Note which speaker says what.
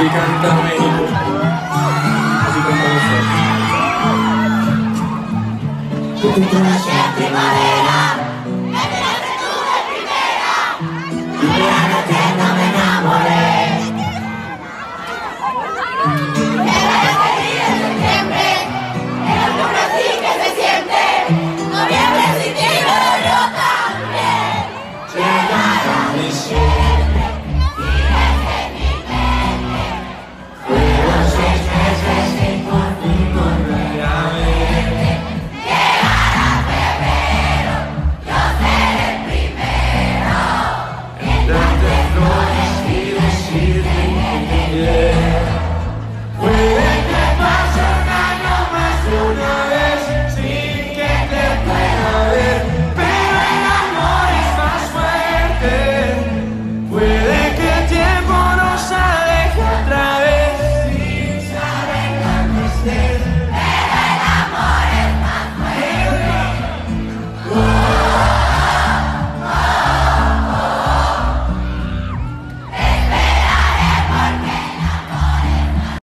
Speaker 1: 時間ためにためました。